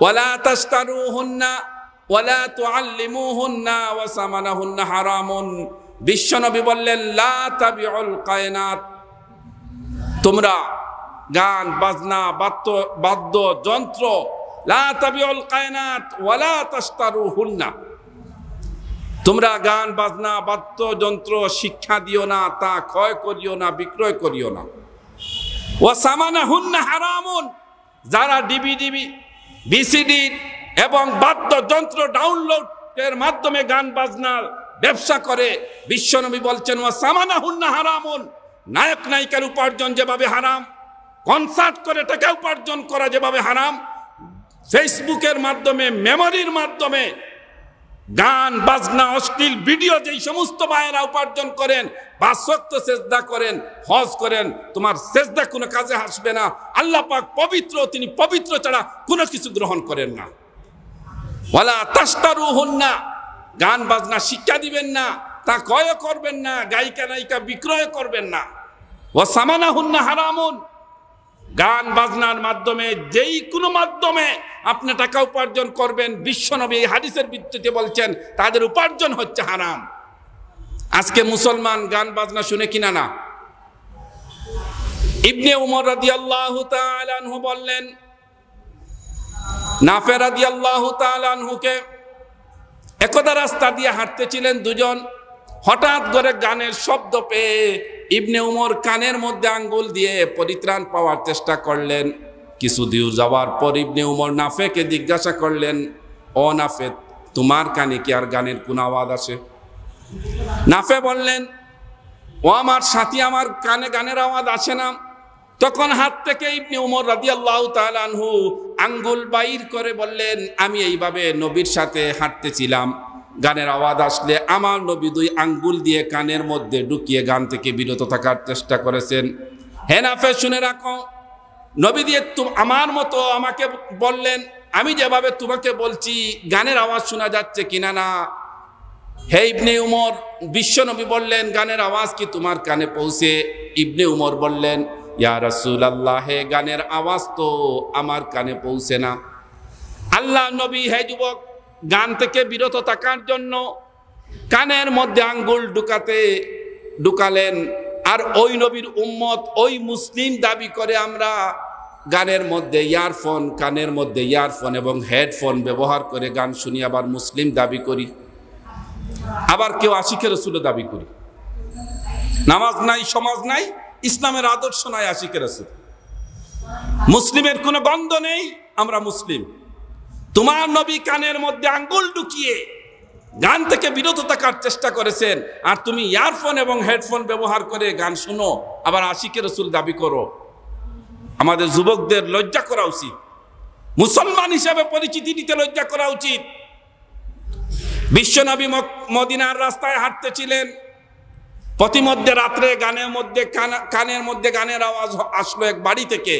ওয়ালা তাস্তারুহুন্না ওয়ালা তুআল্লিমুহুন্না, ওয়া সামানাহুন্না হারামুন। বিশ্বনবী বললেন, লা তাবিউল কায়নাত, তোমরা গান, বাজনা, বাদ্য বাদ্য যন্ত্র লা তাবিউল কায়নাত ওয়ালা তাস্তারুহুন্না তোমরা গান, বাজনা বাদ্যযন্ত্র শিক্ষা দিও না, তা ক্ষয় করিও না, বিক্রয় করিও না। ও সামানা হুন্না হারামুন। যারা ডিবি ডিবি বিসিডি এবং বাদ্যযন্ত্র ডাউনলোডের মাধ্যমে গান বাজনার ব্যবসা করে, বিশ্বনবী বলছেন ও সামানা হুন্না হারামুন। নায়ক, নায়িকার উপার্জন যেভাবে হারাম, কনসার্ট করে টাকা উপার্জন করা যেভাবে হারাম, ফেসবুকের মাধ্যমে, মেমোরির মাধ্যমে গান, বাজনা, অশ্লীল ভিডিও যেই সমস্ত মায়েরা উপার্জন করেন, বা সত্য চেষ্টা করেন, হজ করেন, তোমার চেষ্টা কোনো কাজে আসবে না। আল্লাহ পাক পবিত্র, তিনি পবিত্র ছাড়া কোনো কিছু গ্রহণ করেন না। ওয়ালা তাস্তারু হন না গান, বাজনা শিক্ষা দিবেন না, তা কয় করবেন না, গায়িকা, নায়িকা বিক্রয় করবেন না। ও সামানা হন না হারামুন, গান, বাজনার মাধ্যমে যেই কোনো মাধ্যমে আপনি টাকা উপার্জন করবেন বিশ্বনবী এই হাদিসের ভিত্তিতে বলছেন, তাদের উপার্জন হচ্ছে হারাম। আজকে মুসলমান গান বাজনা শুনে কিনা না? ইবনে উমর রাদিয়াল্লাহু তাআলা আনহু বললেন নাফে রাদিয়াল্লাহু তাআলা আনহুকে একদা রাস্তা দিয়ে হাঁটতেছিলেন দুজন। হঠাৎ করে গানের শব্দ পেয়ে ইবনে উমর কানের মধ্যে আঙ্গুল দিয়ে পরিত্রাণ পাওয়ার চেষ্টা করলেন। কিছু দূর যাওয়ার পর ইবনে উমর নাফেকে জিজ্ঞাসা করলেন, ও নাফে তোমার কানে কি আর গানের কোন আওয়াজ আসে? নাফে বললেন, ও আমার সাথী, আমার কানে গানের আওয়াজ আসে না। তখন হাত থেকে ইবনে উমর রাদিয়াল্লাহু তাআলা আনহু আঙ্গুল বাইর করে বললেন, আমি এইভাবে নবীর সাথে হাঁটতেছিলাম গানের আওয়াজ আসলে আমার নবী দুই আঙ্গুল দিয়ে কানের মধ্যে ঢুকিয়ে গান থেকে বিরত থাকার চেষ্টা করেছেন। হেনাফে শুনে রাখো নবী দিয়ে আমার মতো আমাকে বললেন, আমি যেভাবে তোমাকে বলছি, গানের আওয়াজ শোনা যাচ্ছে কিনা না? হে ইবনে উমর, বিশ্ব নবী বললেন, গানের আওয়াজ কি তোমার কানে পৌঁছে? ইবনে উমর বললেন, ইয়া রসুল আল্লাহ হে গানের আওয়াজ তো আমার কানে পৌঁছে না। আল্লাহ নবী, হে যুবক, গান থেকে বিরত থাকার জন্য কানের মধ্যে আঙ্গুল ঢুকাতে ঢুকালেন। আর ওই নবীর উম্মত, ওই মুসলিম দাবি করে আমরা গানের মধ্যে ইয়ারফোন, কানের মধ্যে ইয়ারফোন এবং হেডফোন ব্যবহার করে গান শুনি, আবার মুসলিম দাবি করি। আবার কেউ আশিকের রসুলও দাবি করি। নামাজ নাই, সমাজ নাই, ইসলামের আদর্শ নাই আশিকের রসুল। মুসলিমের কোনো গন্ধ নেই, আমরা মুসলিম। তোমার নবী কানের মধ্যে আঙ্গুল ঢুকিয়ে গান থেকে বিরত থাকার চেষ্টা করেছেন, আর তুমি ইয়ারফোন এবং হেডফোন ব্যবহার করে গান শুনো, আবার আশিকের রসুল দাবি করো। আমাদের যুবকদের লজ্জা করা উচিত। মুসলমান হিসাবে পরিচিতি দিতে লজ্জা করা উচিত। বিশ্বনবী মদিনার রাস্তায় হাঁটতেছিলেন। প্রতিমধ্যে রাত্রে গানের মধ্যে কানের মধ্যে গানের আওয়াজ আসলো এক বাড়ি থেকে।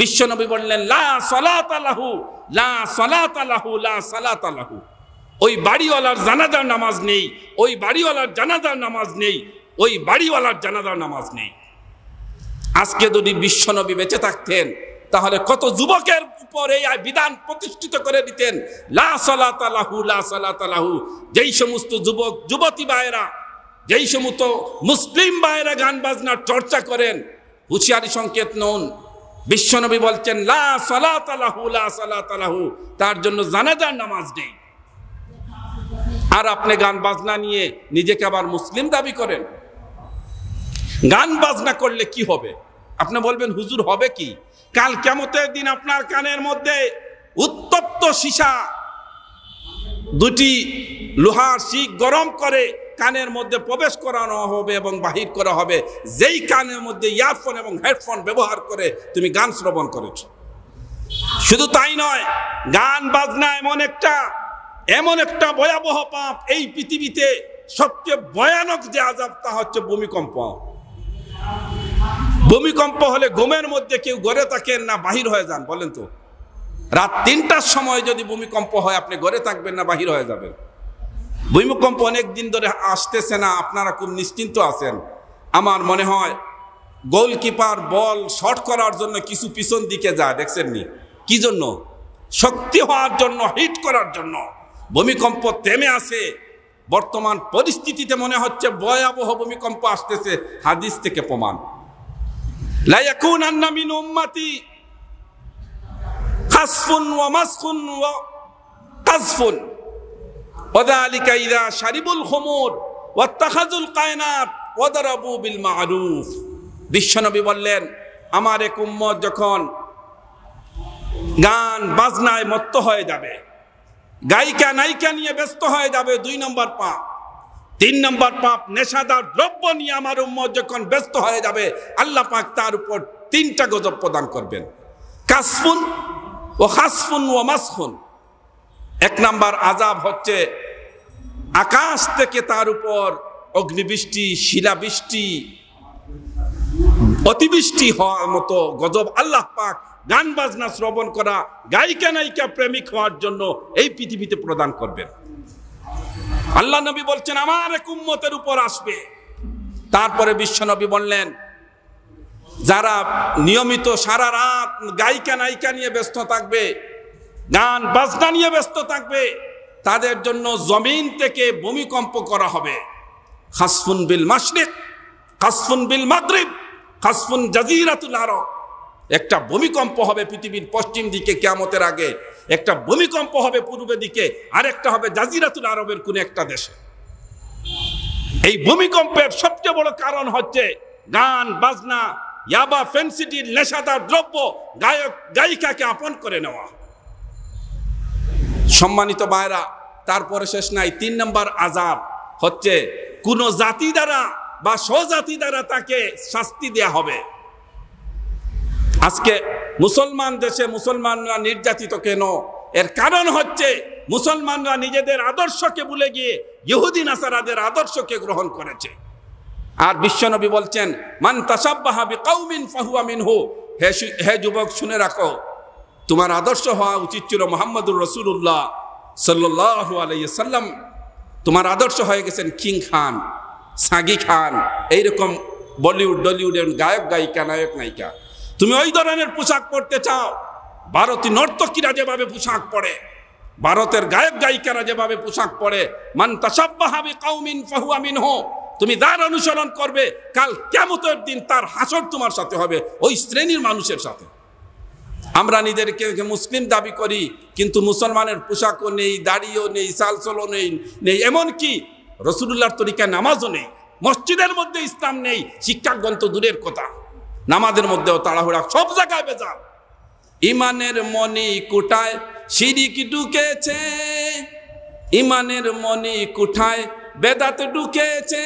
বিশ্বনবী বললেন, লা সলাত আলাহু লা সলাত আলাহু লা সালাত আলাহু ওই বাড়িওয়ালার জানাজার নামাজ নেই, ওই বাড়িওয়ালার জানাজার নামাজ নেই, ওই বাড়িওয়ালার জানাজার নামাজ নেই। আজকে যদি বিশ্বনবী বেঁচে থাকতেন, তাহলে কত যুবকের উপর এই বিধান প্রতিষ্ঠিত করে দিতেন। লা আলাহু লা সালাত আলাহু যেই সমস্ত যুবক, যুবতী ভাইয়েরা, যেই সমস্ত মুসলিম ভাইয়েরা গান বাজনার চর্চা করেন, হুঁশিয়ারি সংকেত নন। বিশ্বনবী বলছেন, লা আলাহু লা সালাত আলাহু তার জন্য জানাজার নামাজ নেই। আর আপনি গান বাজনা নিয়ে নিজেকে আবার মুসলিম দাবি করেন। গান বাজনা করলে কি হবে? আপনি বলবেন, হুজুর, হবে কি? কাল কেমতের দিন আপনার কানের মধ্যে উত্তপ্ত সীসা দুটি লোহার শিখ গরম করে কানের মধ্যে প্রবেশ করানো হবে এবং বাহির করা হবে। যেই কানের মধ্যে ইয়ারফোন এবং হেডফোন ব্যবহার করে তুমি গান শ্রবণ করেছ। শুধু তাই নয়, গান বাজনা এমন একটা এমন একটা ভয়াবহ পাপ এই পৃথিবীতে সবচেয়ে ভয়ানক যে আজাব তা হচ্ছে ভূমিকম্প। ভূমিকম্প হলে ঘুমের মধ্যে কেউ গড়ে থাকেন না, বাহির হয়ে যান, বলেন তো। রাত তিনটার সময় যদি ভূমিকম্প হয়, আপনি গড়ে থাকবেন না, বাহির হয়ে যাবেন। ভূমিকম্প অনেক দিন ধরে আসতেছে না, আপনারা খুব নিশ্চিন্ত আছেন। আমার মনে হয়, গোলকিপার বল শট করার জন্য কিছু পিছন দিকে যায় দেখছেন নি কি জন্য? শক্তি হওয়ার জন্য, হিট করার জন্য। ভূমিকম্প থেমে আসে বর্তমান পরিস্থিতিতে মনে হচ্ছে ভয়াবহ ভূমিকম্প আসতেছে, হাদিস থেকে প্রমাণ। বিল বিশ্বনবী বললেন, আমার এক উম্মত যখন গান বাজনায় মত্ত হয়ে যাবে, গায়িকা নায়িকা নিয়ে ব্যস্ত হয়ে যাবে দুই নম্বর পা তিন নম্বর পাপ, নেশাদার দ্রব্য নিয়ে আমার উম্মত যখন ব্যস্ত হয়ে যাবে, আল্লাহ পাক তার উপর তিনটা গজব প্রদান করবেন। কাসফুন ও হাসফুন ও মাসফুন। এক নাম্বার আজাব হচ্ছে আকাশ থেকে তার উপর অগ্নিবৃষ্টি, শিলাবৃষ্টি, অতিবৃষ্টি হওয়ার মতো গজব আল্লাহ পাক গান বাজনা শ্রবণ করা গায়িকা নায়িকা প্রেমিক হওয়ার জন্য এই পৃথিবীতে প্রদান করবেন। আল্লাহ নবী বলছেন, আমার এক উম্মতের উপর আসবে। তারপরে বিশ্ব নবী বললেন, যারা নিয়মিত সারা রাত গায়িকা নায়িকা নিয়ে ব্যস্ত থাকবে, গান, বাজনা নিয়ে ব্যস্ত থাকবে, তাদের জন্য জমিন থেকে ভূমিকম্প করা হবে। খাসফুন বিল মাসরিক খাসফুন বিল মাগরিব, খাসফুন জাজিরাতুল আরব। একটা ভূমিকম্প হবে পৃথিবীর পশ্চিম দিকে, কেয়ামতের আগে। একটা ভূমিকম্প হবে পূর্বের দিকে আর একটা হবে জাজিরাতুল আরবের কোন একটা দেশে। এই ভূমিকম্পের সবচেয়ে বড় কারণ হচ্ছে গান, বাজনা, ইয়াবা ফেন্সিটির নেশাদার দ্রব্য, গায়ক, গায়িকাকে আপন করে নেওয়া। সম্মানিত ভাইরা, তারপরে শেষ নাই, তিন নম্বর আজাব হচ্ছে, কোন জাতি দ্বারা বা স্বজাতি দ্বারা তাকে শাস্তি দেয়া হবে। আজকে মুসলমান দেশে মুসলমানরা নির্যাতিত কেন? এর কারণ হচ্ছে মুসলমানরা নিজেদের আদর্শকে ভুলে গিয়ে ইহুদিন আসারাদের আদর্শকে গ্রহণ করেছে। আর বিশ্বনবী বলছেন, মান তাসাব্বাহা বিকাউমিন ফাহুয়া মিনহু। হে হে যুবক, শুনে রাখো, তোমার আদর্শ হওয়া উচিত ছিল মোহাম্মদুর রসুল্লাহ সাল্লাল্লাহু আলাইহি সাল্লাম। তোমার আদর্শ হয়ে গেছেন কিং খান, সাগি খান, এইরকম বলিউড টলিউডের গায়ক, গায়িকা, নায়ক, নায়িকা। তুমি ওই ধরনের পোশাক পরতে চাও? ভারতীয় নর্তকীরা যেভাবে পোশাক পরে, ভারতের গায়ক গায়িকারা যেভাবে পোশাক পরে, মান কাউমিন মিনহু, তুমি যার অনুসরণ করবে, কাল কেমতের দিন তার হাসর তোমার সাথে হবে, ওই শ্রেণির মানুষের সাথে। আমরা নিজেদেরকে মুসলিম দাবি করি, কিন্তু মুসলমানের পোশাকও নেই, দাড়িও নেই, সালসলও নেই নেই। এমনকি রসুল্লাহর তরিকায় নামাজও নেই। মসজিদের মধ্যে ইসলাম নেই। শিক্ষাগ্রন্থ দূরের কথা। নামাজের মধ্যেও তাড়াহুড়া, সব জায়গায় বেজাল। ইমানের মনি কুটায় শিরিক ঢুকেছে। ইমানের মনি কুঠায় বেদাত ঢুকেছে।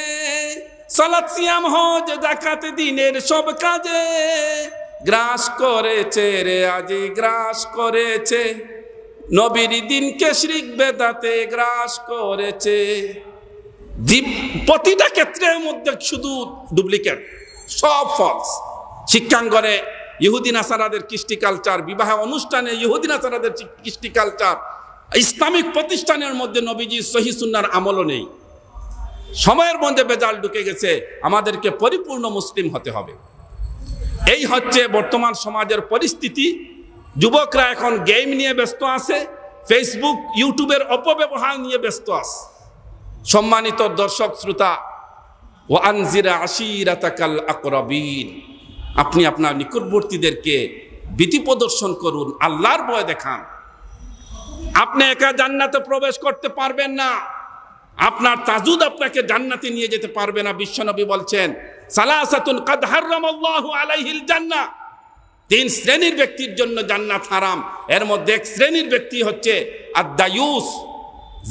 সালাত, সিয়াম, হজ জাকাত দিনের সব কাজে। গ্রাস করেছে রে, আজি গ্রাস করেছে। নবীর দিনকে শ্রিক বেদাতে গ্রাস করেছে। প্রতিটা ক্ষেত্রের মধ্যে শুধু ডুপ্লিকেট, সব ফলস শিক্ষাঙ্গনে ইহুদিন আসারাদের কৃষ্টি কালচার বিবাহ অনুষ্ঠানে ইহুদিন আসারাদের কৃষ্টি কালচার ইসলামিক প্রতিষ্ঠানের মধ্যে নবীজি সহি সুন্নার আমলও নেই। সময়ের মধ্যে বেজাল ঢুকে গেছে, আমাদেরকে পরিপূর্ণ মুসলিম হতে হবে। এই হচ্ছে বর্তমান সমাজের পরিস্থিতি। যুবকরা এখন গেম নিয়ে ব্যস্ত আছে ফেসবুক ইউটিউবের অপব্যবহার নিয়ে ব্যস্ত আছে। সম্মানিত দর্শক, শ্রোতা ও আনজিরা আশিরাতাকাল আকরবিন। আপনি আপনার নিকটবর্তীদেরকে ভীতি প্রদর্শন করুন, আল্লাহর ভয় দেখান। আপনি একা জান্নাতে প্রবেশ করতে পারবেন না। আপনার তাজুদ আপনাকে জান্নাতে নিয়ে যেতে পারবে না, বিশ্বনবী বলছেন, সালাসাতুন কাদ হারামাল্লাহু আলাইহিল জান্নাহ। তিন শ্রেণির ব্যক্তির জন্য জান্নাত হারাম। এর মধ্যে এক শ্রেণির ব্যক্তি হচ্ছে আদায়ুস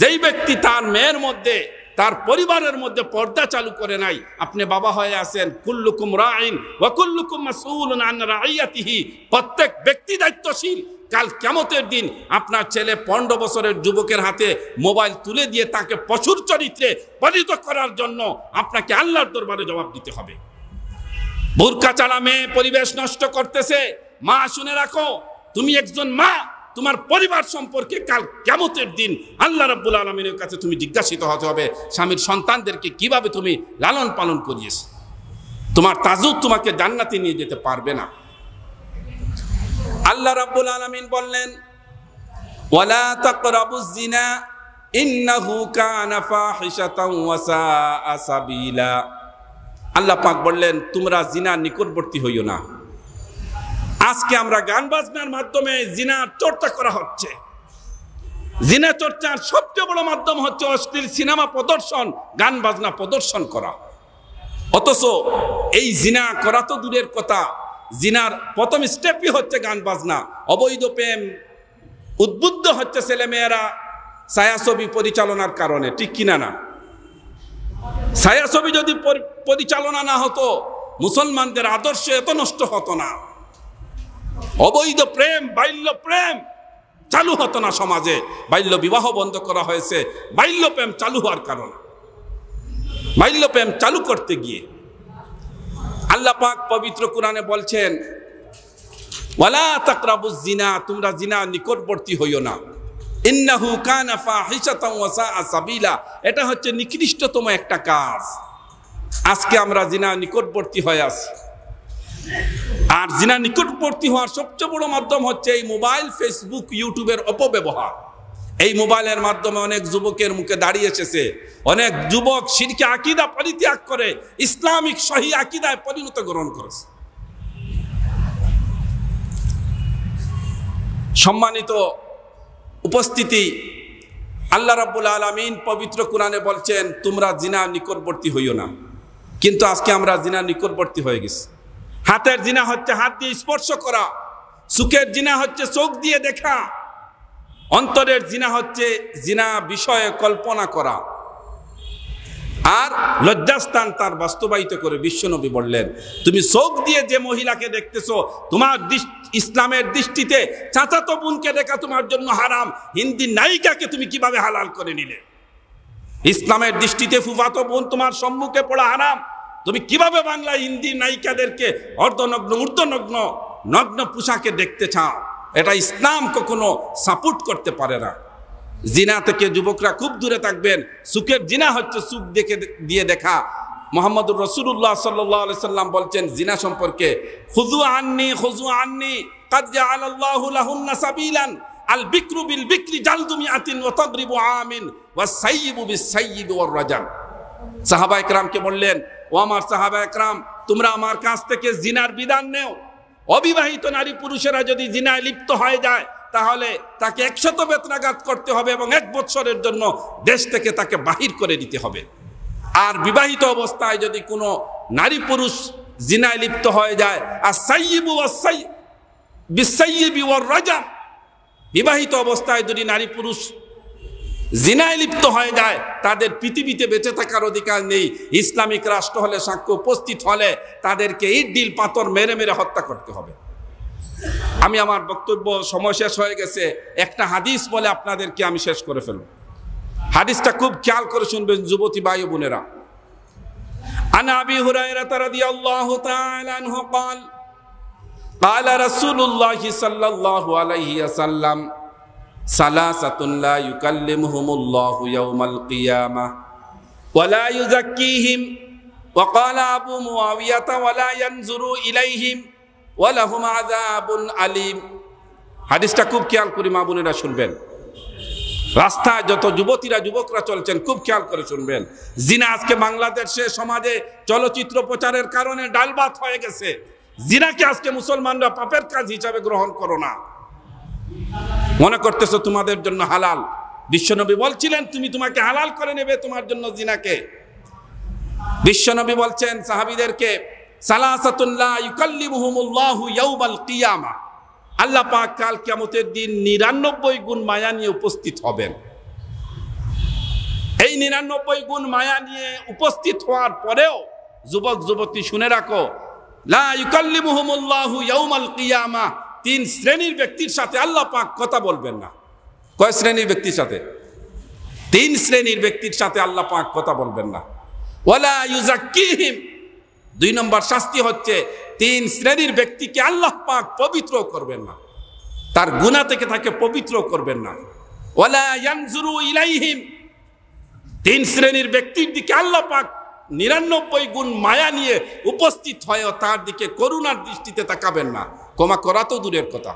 যেই ব্যক্তি তার মেয়ের মধ্যে তার পরিবারের মধ্যে পর্দা চালু করে নাই। আপনি বাবা হয়ে আছেন, কুল্লুকুম রাইন ওয়া কুল্লুকুম মাসউলুন আন রাইয়াতিহি। প্রত্যেক ব্যক্তি দায়িত্বশীল। কাল কেমতের দিন আপনার ছেলে পনেরো বছরের যুবকের হাতে মোবাইল তুলে দিয়ে তাকে পশুর চরিত্রে পরিণত করার জন্য আপনাকে আল্লাহর দরবারে জবাব দিতে হবে। বোরকা চালা মেয়ে পরিবেশ নষ্ট করতেছে। মা, শুনে রাখো, তুমি একজন মা। তোমার পরিবার সম্পর্কে কাল কেমতের দিন আল্লাহ রাব্বুল আলমিনের কাছে তুমি জিজ্ঞাসিত হতে হবে, স্বামীর সন্তানদেরকে কীভাবে তুমি লালন পালন করিয়েছ? তোমার তাজুদ তোমাকে জান্নাতে নিয়ে যেতে পারবে না। আল্লাহ রাব্বুল আলমিন বললেন, ওয়ালা আল্লাহ পাক বললেন, তোমরা জিনা নিকটবর্তী হইও না। আজকে আমরা গান বাজনার মাধ্যমে জিনার চর্চা করা হচ্ছে। জিনা চর্চার সবচেয়ে বড় মাধ্যম হচ্ছে অশ্লীল সিনেমা প্রদর্শন, গান বাজনা প্রদর্শন করা। অথচ এই জিনা করা তো দূরের কথা। জিনার প্রথম স্টেপই হচ্ছে গান বাজনা। অবৈধ প্রেম উদ্বুদ্ধ হচ্ছে ছেলেমেয়েরা ছায়াছবি পরিচালনার কারণে, ঠিক কিনা না? ছায়াছবি যদি পরি- পরিচালনা না হতো, মুসলমানদের আদর্শ এত নষ্ট হতো না। অবৈধ প্রেম, বাল্য প্রেম চালু হতো না সমাজে। বাল্য বিবাহ বন্ধ করা হয়েছে। বাল্য প্রেম চালু হওয়ার কারণে। বাল্য প্রেম চালু করতে গিয়ে আল্লাহ পাক পবিত্র কোরআনে বলছেন, ওয়ালা তাকরাবুজ জিনা তোমরা জিনা নিকটবর্তী হইও না। ইন্নাহু কানা ফাহিশাতাও ওয়া সাআ সাবিলা। এটা হচ্ছে নিকৃষ্টতম একটা কাজ। আজকে আমরা জিনা নিকটবর্তী হয়ে আছি। আর জিনা নিকটবর্তী হওয়ার সবচেয়ে বড় মাধ্যম হচ্ছে এই মোবাইল ফেসবুক ইউটিউবের অপব্যবহার। এই মোবাইলের মাধ্যমে অনেক যুবকের মুখে দাঁড়িয়ে এসেছে। অনেক যুবক সিরকে আকিদা পরিত্যাগ করে, ইসলামিক সহি আকিদায় পরিণত গ্রহণ করেছে। সম্মানিত উপস্থিতি, আল্লাহ রাব্বুল আলমিন পবিত্র কোরআনে বলছেন, তোমরা জিনা নিকটবর্তী হইও না। কিন্তু আজকে আমরা জিনা নিকটবর্তী হয়ে গেছি। হাতের জিনা হচ্ছে হাত দিয়ে স্পর্শ করা, সুখের জিনা হচ্ছে চোখ দিয়ে দেখা, অন্তরের জিনা হচ্ছে জিনা বিষয়ে কল্পনা করা। আর লজ্জাস্থান তার বাস্তবায়িত করে বিশ্বনবী বললেন, তুমি চোখ দিয়ে যে মহিলাকে দেখতেছো, তোমার ইসলামের দৃষ্টিতে চাচাতো বোনকে দেখা তোমার জন্য হারাম, হিন্দি নায়িকাকে তুমি কীভাবে হালাল করে নিলে? ইসলামের দৃষ্টিতে ফুফাতো বোন তোমার সম্মুখে পড়া হারাম তুমি কীভাবে বাংলা হিন্দি নায়িকাদেরকে অর্ধনগ্ন, ঊর্ধ্বনগ্ন, নগ্ন পোশাকে দেখতে চাও? এটা ইসলাম কখনো সাপোর্ট করতে পারে না। জিনা থেকে যুবকরা খুব দূরে থাকবেন। সুখের জিনা হচ্ছে সুখ দেখে দিয়ে দেখা। মোহাম্মদুর রসুল্লাহ সাল্লাহ সাল্লাম বলছেন, জিনা সম্পর্কে খুজু আননি খুজু আননি সাবিলান, আল বিক্রু বিল বিক্রি আতিন তাদরিবু আমিন ওয়া বললেন ও আমার সাহাবা একরাম, তোমরা আমার কাছ থেকে জিনার বিধান নেও। অবিবাহিত নারী পুরুষেরা যদি জিনায় লিপ্ত হয়ে যায়, তাহলে তাকে একশত বেতনাঘাত করতে হবে এবং এক বৎসরের জন্য দেশ থেকে তাকে বাহির করে দিতে হবে। আর বিবাহিত অবস্থায় যদি কোনো নারী পুরুষ জিনায় লিপ্ত হয়ে যায়, আর রাজাম বিবাহিত অবস্থায় যদি নারী পুরুষ জিনায় লিপ্ত হয়ে যায় তাদের পৃথিবীতে বেঁচে থাকার অধিকার নেই ইসলামিক রাষ্ট্র হলে সাক্ষ্য উপস্থিত হলে তাদেরকে ইট ডিল পাথর মেরে মেরে হত্যা করতে হবে আমি আমার বক্তব্য সময় শেষ হয়ে গেছে একটা হাদিস বলে আপনাদেরকে আমি শেষ করে ফেলব হাদিসটা খুব খেয়াল করে শুনবেন যুবতী ভাই ও বোনেরা عن ابي هريره رضي الله تعالى عنه قال قال رسول الله صلى الله عليه وسلم ثلاثة لا يكلمهم الله يوم القيامة ولا يزكيهم وقال أبو معاوية ولا ينظر إليهم ولهم عذاب أليم হাদিসটা খুব খেয়াল করে মা বোনেরা শুনবেন রাস্তায় যত যুবতীরা যুবকরা চলছেন খুব খেয়াল করে শুনবেন জিনা আজকে বাংলাদেশে সমাজে চলচ্চিত্র প্রচারের কারণে ডালবাত হয়ে গেছে জিনাকে আজকে মুসলমানরা পাপের কাজ হিসাবে গ্রহণ করো না মনে করতেছো তোমাদের জন্য হালাল? বিশ্বনবী বলছিলেন, তুমি তোমাকে হালাল করে নেবে, তোমার জন্য জিনাকে। বিশ্বনবী বলছেন, সাহাবিদেরকে আল্লাহ পাক কাল কিয়ামতের দিন নিরানব্বই গুণ মায়া নিয়ে উপস্থিত হবেন। এই নিরানব্বই গুণ মায়া নিয়ে উপস্থিত হওয়ার পরেও যুবক যুবতী শুনে রাখো, লা ইউকাল্লিমুহুমুল্লাহু ইয়াউমাল কিয়ামা। তিন শ্রেণির ব্যক্তির সাথে আল্লাহ পাক কথা বলবেন না। কয় শ্রেণির ব্যক্তির সাথে? তিন শ্রেণির ব্যক্তির সাথে আল্লাহ পাক কথা বলবেন না। ওয়ালা ইউজাক্কিহিম দুই নম্বর শাস্তি হচ্ছে, তিন শ্রেণির ব্যক্তিকে আল্লাহ পাক পবিত্র করবেন না। তার গুণা থেকে তাকে পবিত্র করবেন না। ওয়ালা ইয়ানজুরু ইলাইহিম। তিন শ্রেণির ব্যক্তির দিকে আল্লাহ পাক নিরানব্বই গুণ মায়া নিয়ে উপস্থিত হয়েও তার দিকে করুণার দৃষ্টিতে তাকাবেন না। ক্ষমা করা তো দূরের কথা।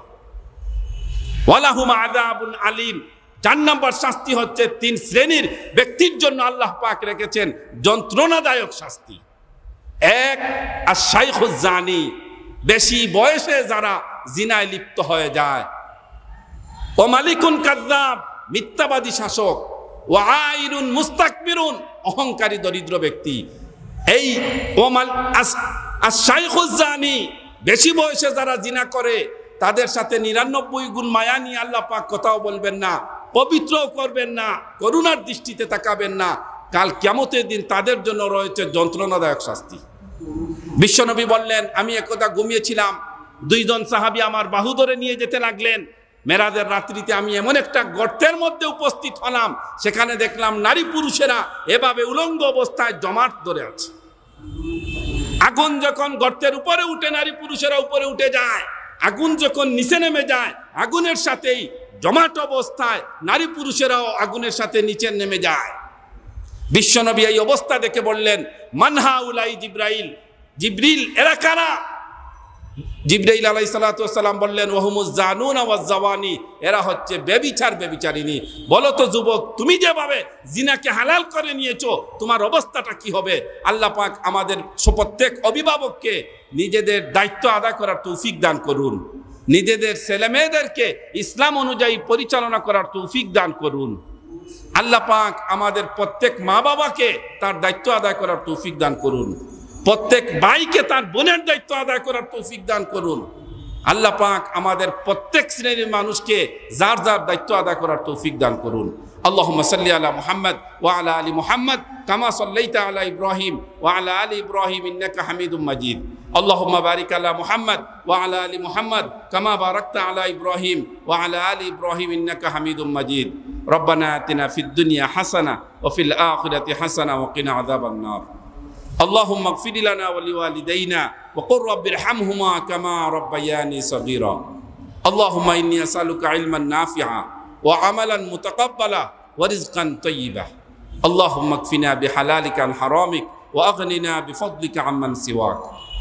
ওয়ালাহুম আযাবুন আলিম। চার নম্বর শাস্তি হচ্ছে তিন শ্রেণির ব্যক্তির জন্য আল্লাহ পাক রেখেছেন যন্ত্রণাদায়ক শাস্তি। এক আর জানি। বেশি বয়সে যারা জিনায় লিপ্ত হয়ে যায়। ও মালিকুন কাদ্দাব মিথ্যাবাদী শাসক। ও মুস্তাকবিরুন, অহংকারী দরিদ্র ব্যক্তি। এই ওমাল জানি বেশি বয়সে যারা জিনা করে, তাদের সাথে নিরানব্বই গুণ মায়া নিয়ে আল্লাহ পাক কথাও বলবেন না পবিত্র করবেন না, করুণার দৃষ্টিতে তাকাবেন না। কাল কেমতের দিন তাদের জন্য রয়েছে যন্ত্রণাদায়ক শাস্তি। বিশ্বনবী বললেন, আমি একদা ঘুমিয়েছিলাম, দুইজন সাহাবি আমার বাহু ধরে নিয়ে যেতে লাগলেন মেরাজের রাত্রিতে আমি এমন একটা গর্তের মধ্যে উপস্থিত হলাম, সেখানে দেখলাম নারী পুরুষেরা এভাবে উলঙ্গ অবস্থায় জমাট ধরে আছে। আগুন যখন গর্তের উপরে উঠে, নারী পুরুষেরা উপরে উঠে যায়, আগুন যখন নিচে নেমে যায়, আগুনের সাথেই জমাট অবস্থায় নারী পুরুষেরাও আগুনের সাথে নিচে নেমে যায়। বিশ্বনবী এই অবস্থা দেখে বললেন, মানহা উলাই জিব্রাইল। জিব্রিল, এরা কারা? জিব্রাইল আলাই সালাতাম বললেন, ওহমুজ জানুন আওয়াজ জাওয়ানি এরা হচ্ছে বেবিচার বেবিচারিনী বলো তো যুবক, তুমি যেভাবে জিনাকে হালাল করে নিয়েছো, তোমার অবস্থাটা কি হবে? আল্লাহ পাক আমাদের প্রত্যেক অভিভাবককে নিজেদের দায়িত্ব আদায় করার তৌফিক দান করুন। নিজেদের ছেলেমেয়েদেরকে ইসলাম অনুযায়ী পরিচালনা করার তৌফিক দান করুন। আল্লাহ পাক আমাদের প্রত্যেক মা বাবাকে তার দায়িত্ব আদায় করার তৌফিক দান করুন। প্রত্যেক ভাইকে তার বোনের দায়িত্ব আদায় করার তৌফিক দান করুন আল্লাহ পাক আমাদের প্রত্যেক শ্রেণীর মানুষকে যার যার দায়িত্ব আদায় করার তৌফিক দান করুন اللهم صل على محمد وعلى ال محمد كما صليت على ابراهيم وعلى ال ابراهيم انك حميد مجيد اللهم بارك على محمد وعلى ال محمد كما باركت على ابراهيم وعلى ال ابراهيم انك حميد مجيد ربنا اتنا في الدنيا حسنه وفي الاخره حسنه وقنا عذاب النار اللهم اغفر لنا ولوالدينا وقل رب ارحمهما كما ربياني صغيرا. اللهم إني أسألك علما نافعا وعملا متقبلا ورزقا طيبا. اللهم اكفنا بحلالك عن حرامك وأغننا بفضلك عمن سواك.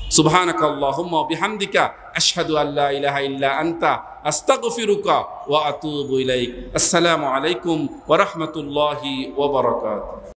سبحانك اللهم وبحمدك أشهد أن لا إله إلا أنت أستغفرك وأتوب إليك. السلام عليكم ورحمة الله وبركاته.